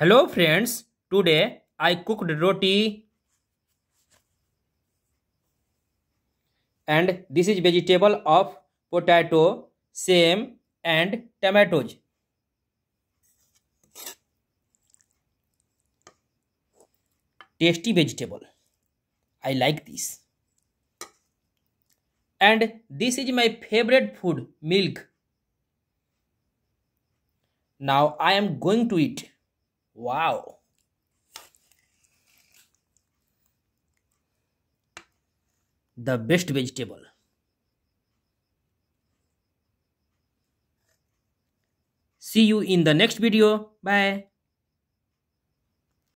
Hello friends, today I cooked roti and this is vegetable of potato, same and tomatoes. Tasty vegetable. I like this. And this is my favorite food, milk. Now I am going to eat. Wow. The best vegetable. See you in the next video. Bye.